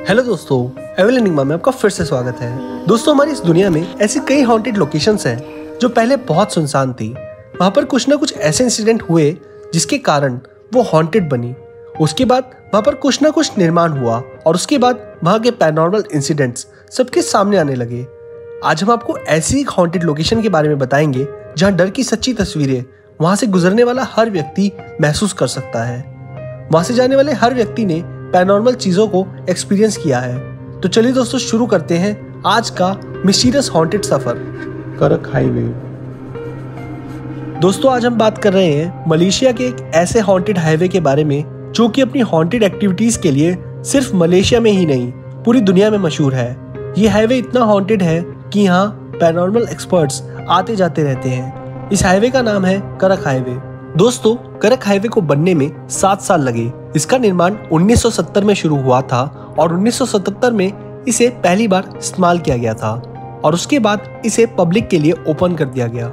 Hello दोस्तों एवल enigma में आपका फिर से स्वागत है। दोस्तों, हमारी इस दुनिया में ऐसी कई हॉन्टेड लोकेशंस हैं, जो पहले बहुत सुनसान थी। वहाँ पर कुछ ना कुछ ऐसे इंसिडेंट हुए, जिसके कारण वो हॉन्टेड बनी। उसके बाद वहाँ पर कुछ ना कुछ निर्माण हुआ और उसके बाद वहाँ के पैरानॉर्मल इंसिडेंट्स सबके सामने आने लगे। आज हम आपको ऐसी एक हॉन्टेड लोकेशन के बारे में बताएँगे, जहाँ डर की सच्ची तस्वीरें वहाँ से गुजरने वाला हर व्यक्ति महसूस कर सकता है। वहाँ से जाने वाले हर व्यक्ति ने पैनॉर्मल चीज़ों को एक्सपीरियंस किया है। तो चलिए दोस्तों शुरू करते हैं आज का मिस्टीरियस हॉन्टेड सफ़र। करक हाईवे दोस्तों आज हम बात कर रहे हैं मलेशिया के एक ऐसे हॉन्टेड हाईवे के बारे में जो कि अपनी हॉन्टेड एक्टिविटीज़ के लिए सिर्फ़ मलेशिया में ही नहीं पूरी दुनिया में मशहूर है। ये हाईवे इतना हॉन्टेड है कि यहाँ पैरानॉर्मल एक्सपर्ट्स आते जाते रहते हैं। इस हाईवे का नाम है करक हाईवे दोस्तों करक हाईवे को बनने में सात साल लगे। इसका निर्माण 1970 में शुरू हुआ था और 1977 में इसे पहली बार इस्तेमाल किया गया था और उसके बाद इसे पब्लिक के लिए ओपन कर दिया गया।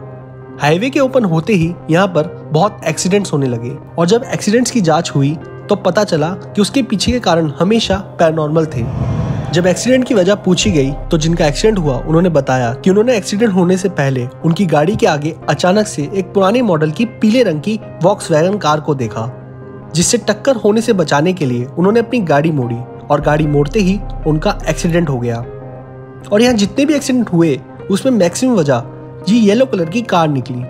हाईवे के ओपन होते ही यहाँ पर बहुत एक्सीडेंट्स होने लगे और जब एक्सीडेंट्स की जाँच हुई तो पता चला कि उसके पीछे के कारण हमेशा पैरानॉर्मल थे। जब एक्सीडेंट की वजह पूछी गई तो जिनका एक्सीडेंट हुआ, उन्होंने बताया कि उन्होंने एक्सीडेंट होने से पहले उनकी गाड़ी के आगे अचानक से एक पुराने मॉडल की पीले रंग की वॉक्स कार को देखा, जिससे टक्कर होने से बचाने के लिए उन्होंने अपनी गाड़ी मोड़ी और गाड़ी मोड़ते ही उनका एक्सीडेंट हो गया। और यहाँ जितने भी एक्सीडेंट हुए, उसमें मैक्सिमम वजह ये येलो कलर की कार निकली।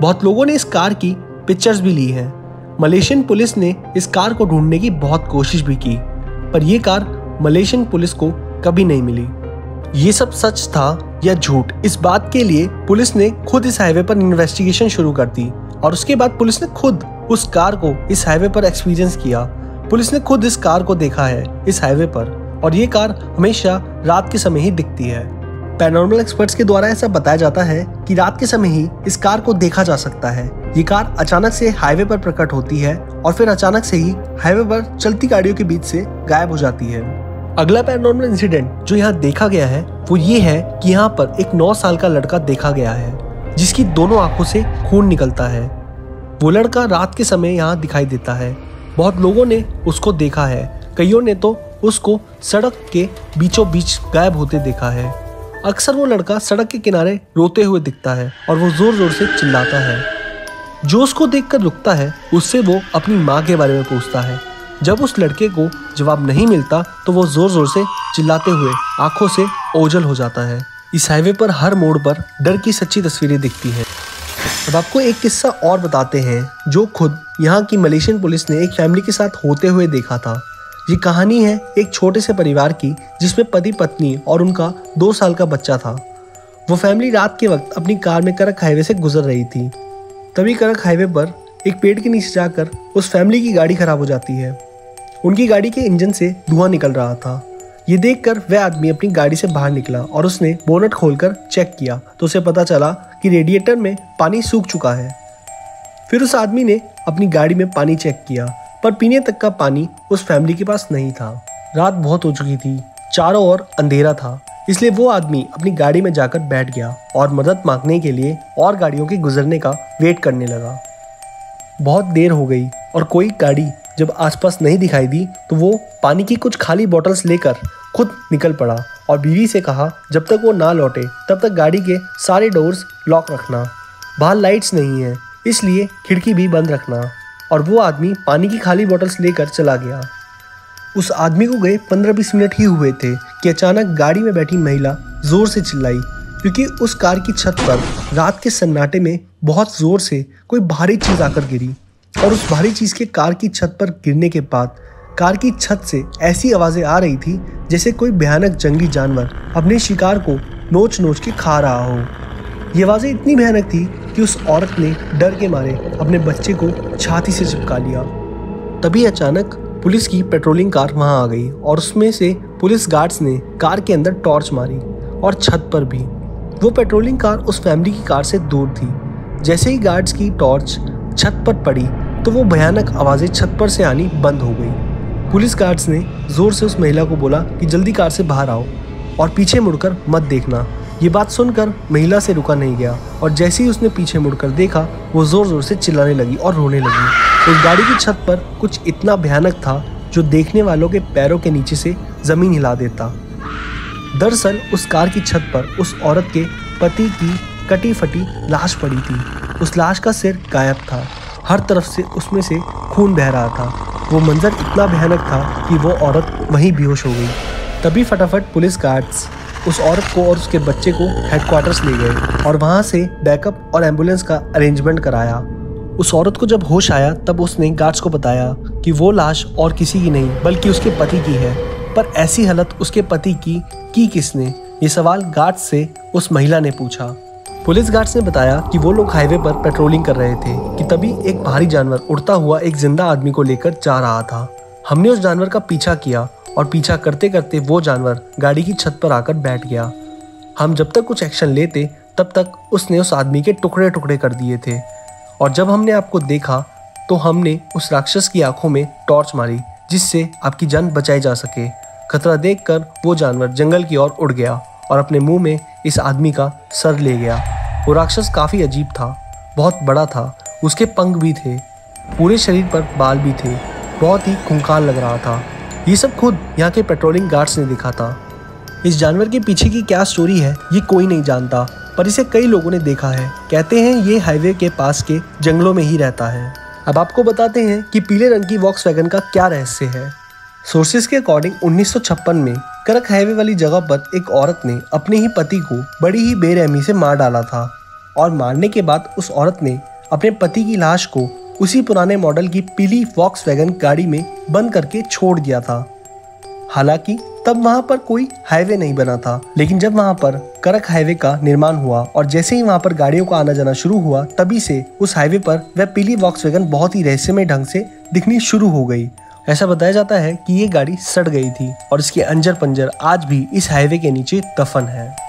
बहुत लोगों ने इस कार की पिक्चर्स भी ली हैं। मलेशियन पुलिस ने इस कार को ढूँढने की बहुत कोशिश भी की, पर यह कार मलेशियन पुलिस को कभी नहीं मिली। ये सब सच था या झूठ? इस बात के लिए पुलिस ने खुद इस हाईवे पर इन्वेस्टिगेशन शुरू कर दी और उसके बाद पुलिस ने खुद उस कार को इस हाईवे पर एक्सपीरियंस किया। पुलिस ने खुद इस कार को देखा है इस हाईवे पर और ये कार हमेशा रात के समय ही दिखती है। पैनोरमल एक्सपर्ट्स के द्वारा ऐसा बताया जाता है कि रात के समय ही इस कार को देखा जा सकता है। ये कार अचानक से हाईवे पर प्रकट होती है और फिर अचानक से ही हाईवे पर चलती गाड़ियों के बीच से गायब हो जाती है। अगला पैरानॉर्मल इंसिडेंट जो यहाँ देखा गया है, वो ये है कि यहाँ पर एक नौ साल का लड़का देखा गया है, जिसकी दोनों आँखों से खून निकलता है। वो लड़का रात के समय यहाँ दिखाई देता है। बहुत लोगों ने उसको देखा है। कईयों ने तो उसको सड़क के बीचों बीच गायब होते देखा है। अक्सर वो लड़का सड़क के किनारे रोते हुए दिखता है और वो ज़ोर ज़ोर से चिल्लाता है। जो उसको देखकर रुकता है, उससे वो अपनी माँ के बारे में पूछता है। जब उस लड़के को जवाब नहीं मिलता तो वो ज़ोर ज़ोर से चिल्लाते हुए आँखों से ओझल हो जाता है। इस हाईवे पर हर मोड़ पर डर की सच्ची तस्वीरें दिखती हैं। अब आपको एक किस्सा और बताते हैं, जो खुद यहाँ की मलेशियन पुलिस ने एक फैमिली के साथ होते हुए देखा था। ये कहानी है एक छोटे से परिवार की, जिसमें पति पत्नी और उनका दो साल का बच्चा था। वो फैमिली रात के वक्त अपनी कार में करक हाईवे से गुजर रही थी। तभी करक हाईवे पर एक पेड़ के नीचे जाकर उस फैमिली की गाड़ी खराब हो जाती है। उनकी गाड़ी के इंजन से धुआँ निकल रहा था। ये देखकर वह आदमी अपनी गाड़ी से बाहर निकला और उसने बोनट खोलकर चेक किया। तो उसे पता चला कि रेडिएटर में पानी सूख चुका है। फिर उस आदमी ने अपनी गाड़ी में पानी चेक किया, पर पीने तक का पानी उस फैमिली के पास नहीं था। रात बहुत हो चुकी थी, चारों ओर अंधेरा था, इसलिए वो आदमी अपनी गाड़ी में जाकर बैठ गया और मदद मांगने के लिए और गाड़ियों के गुजरने का वेट करने लगा। बहुत देर हो गई और कोई गाड़ी जब आसपास नहीं दिखाई दी तो वो पानी की कुछ खाली बॉटल्स लेकर खुद निकल पड़ा और बीवी से कहा, जब तक वो ना लौटे, तब तक गाड़ी के सारे डोर्स लॉक रखना। बाहर लाइट्स नहीं है, इसलिए खिड़की भी बंद रखना। और वो आदमी पानी की खाली बॉटल्स लेकर चला गया। उस आदमी को गए पंद्रह बीस मिनट ही हुए थे कि अचानक गाड़ी में बैठी महिला ज़ोर से चिल्लाई, क्योंकि उस कार की छत पर रात के सन्नाटे में बहुत ज़ोर से कोई भारी चीज़ आकर गिरी। और उस भारी चीज़ के कार की छत पर गिरने के बाद, कार की छत से ऐसी आवाज़ें आ रही थी जैसे कोई भयानक जंगली जानवर अपने शिकार को नोच नोच के खा रहा हो। ये आवाज़ें इतनी भयानक थी कि उस औरत ने डर के मारे अपने बच्चे को छाती से चिपका लिया। तभी अचानक पुलिस की पेट्रोलिंग कार वहाँ आ गई और उसमें से पुलिस गार्ड्स ने कार के अंदर टॉर्च मारी और छत पर भी। वो पेट्रोलिंग कार उस फैमिली की कार से दूर थी। जैसे ही गार्ड्स की टॉर्च छत पर पड़ी तो वो भयानक आवाज़ें छत पर से आनी बंद हो गई। पुलिस गार्ड्स ने ज़ोर से उस महिला को बोला कि जल्दी कार से बाहर आओ और पीछे मुड़कर मत देखना। ये बात सुनकर महिला से रुका नहीं गया और जैसे ही उसने पीछे मुड़कर देखा, वो ज़ोर ज़ोर से चिल्लाने लगी और रोने लगी। उस गाड़ी की छत पर कुछ इतना भयानक था जो देखने वालों के पैरों के नीचे से ज़मीन हिला देता। दरअसल उस कार की छत पर उस औरत के पति की कटी फटी लाश पड़ी थी। उस लाश का सिर गायब था। हर तरफ़ से उसमें से खून बह रहा था। वो मंजर इतना भयानक था कि वो औरत वहीं बेहोश हो गई। तभी फटाफट पुलिस गार्ड्स उस औरत को और उसके बच्चे को हेडक्वार्टर्स ले गए और वहाँ से बैकअप और एंबुलेंस का अरेंजमेंट कराया। उस औरत को जब होश आया, तब उसने गार्ड्स को बताया कि वो लाश और किसी की नहीं, बल्कि उसके पति की है। पर ऐसी हालत उसके पति की की किसने? ये सवाल गार्ड्स से उस महिला ने पूछा। पुलिस गार्ड्स ने बताया कि वो लोग हाईवे पर पेट्रोलिंग कर रहे थे, कि तभी एक भारी जानवर उड़ता हुआ एक ज़िंदा आदमी को लेकर जा रहा था। हमने उस जानवर का पीछा किया और पीछा करते करते वो जानवर गाड़ी की छत पर आकर बैठ गया। हम जब तक कुछ एक्शन लेते, तब तक उसने उस आदमी के टुकड़े टुकड़े कर दिए थे। और जब हमने आपको देखा तो हमने उस राक्षस की आँखों में टॉर्च मारी, जिससे आपकी जान बचाई जा सके। खतरा देखकर वो जानवर जंगल की ओर उड़ गया और अपने मुँह में इस आदमी का सर ले गया। वो राक्षस काफ़ी अजीब था, बहुत बड़ा था, उसके पंख भी थे, पूरे शरीर पर बाल भी थे, बहुत ही खूंखार लग रहा था। ये सब खुद यहाँ के पेट्रोलिंग गार्ड्स ने देखा था। इस जानवर के पीछे की क्या स्टोरी है, ये कोई नहीं जानता, पर इसे कई लोगों ने देखा है। कहते हैं ये हाईवे के पास के जंगलों में ही रहता है। अब आपको बताते हैं कि पीले रंग की वॉक्स वैगन का क्या रहस्य है। सोर्सेज के अकॉर्डिंग 1956 में करक हाईवे वाली जगह पर एक औरत ने अपने ही पति को बड़ी ही बेरहमी से मार डाला था। और मारने के बाद उस औरत ने अपने पति की लाश को उसी पुराने मॉडल की पीली वॉक्स गाड़ी में बंद करके छोड़ दिया था। हालाँकि तब वहाँ पर कोई हाईवे नहीं बना था, लेकिन जब वहाँ पर करक हाईवे का निर्माण हुआ और जैसे ही वहाँ पर गाड़ियों का आना जाना शुरू हुआ, तभी से उस हाईवे पर वह पीली वॉक्स वैगन बहुत ही रहस्यमय ढंग से दिखनी शुरू हो गई। ऐसा बताया जाता है कि ये गाड़ी सड़ गई थी और इसके अंजर पंजर आज भी इस हाईवे के नीचे दफन है।